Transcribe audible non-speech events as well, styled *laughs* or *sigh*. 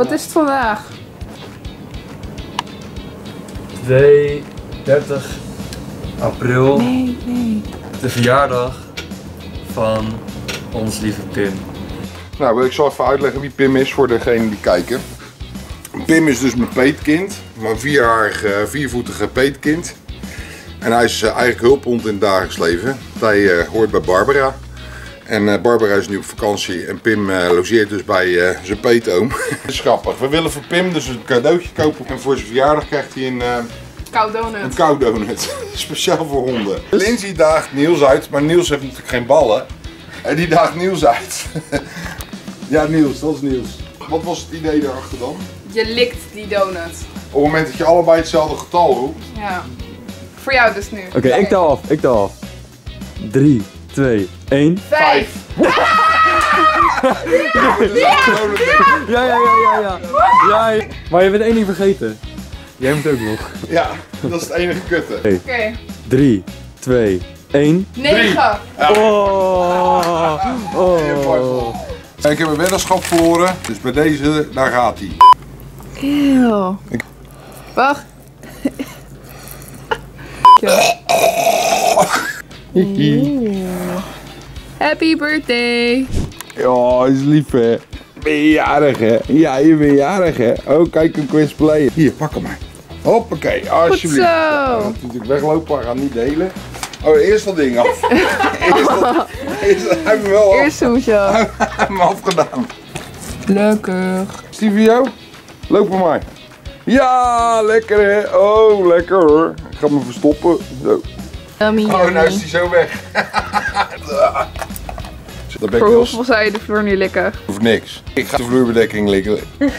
Wat is het vandaag? 32 april, Nee, nee. de verjaardag van ons lieve Pim. Nou, ik zal even uitleggen wie Pim is voor degenen die kijken. Pim is dus mijn peetkind, mijn vierjarige, viervoetige peetkind. En hij is eh, eigenlijk hulphond in het dagelijks leven. Hij eh, hoort bij Barbara. En eh, Barbara is nu op vakantie en Pim eh, logeert dus bij eh, zijn peetoom. *laughs* Dat is grappig. We willen voor Pim dus een cadeautje kopen. En voor zijn verjaardag krijgt hij een, eh, Koud een donut. koudonut. *laughs* Speciaal voor honden. Lindsay daagt Niels uit, maar Niels heeft natuurlijk geen ballen. En die daagt Niels uit. *laughs* ja, Niels, dat is Niels. Wat was het idee daarachter dan? Je likt die donut. Op het moment dat je allebei hetzelfde getal roept. Ja. Voor jou dus nu. Oké, ik tel af, ik tel af. 3, 2, 1. Vijf. *laughs* Ja, ja, ja, ja, ja. ja. Maar je bent één ding vergeten. Jij moet ook nog. Ja, dat is het enige kutte. Oké. 3, 2, 1. Negen. Oh. *laughs* Oh. Ik heb een weddenschap verloren, dus bij deze, daar gaat hij. Eeuw. Wacht. *laughs* Happy birthday. Ja, is lief hè. Ben je jarig hè? Ja, je bent jarig hè. Oh, kijk een quiz play. Hier, pak hem maar. Hoppakee, Goed alsjeblieft. Hij zo. natuurlijk weglopen, hij gaat niet delen. Oh, eerst dat ding af. *laughs* eerst dat, eerst, hij heeft wel af, Eerst hoesje. *laughs* hij heeft hem afgedaan. Lekker. Stevio, loop maar maar. Ja, lekker hè. Oh, lekker hoor. Ik ga me verstoppen. Zo. Yummy, Oh, nou is hij zo weg. *laughs* Dat ben ik Voor hoeveel zou je de vloer nu likken? of niks. Ik ga de vloerbedekking likken. *laughs*